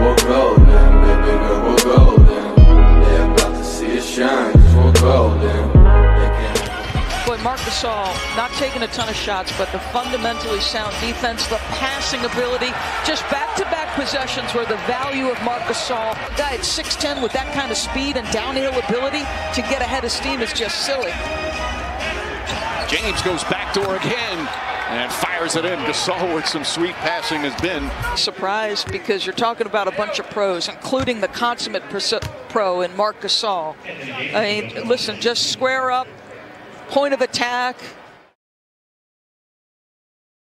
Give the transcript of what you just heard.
rolling, baby girl, we're golden. They about to see us shine, cause we're golden. Boy, Marc Gasol not taking a ton of shots, but the fundamentally sound defense, the passing ability, just back-to-back possessions where the value of Marc Gasol, a guy at 6'10 with that kind of speed and downhill ability to get ahead of steam is just silly. James goes backdoor again and fires it in. Gasol with some sweet passing has been. Surprised because you're talking about a bunch of pros, including the consummate pro in Marc Gasol. I mean, listen, just square up, point of attack,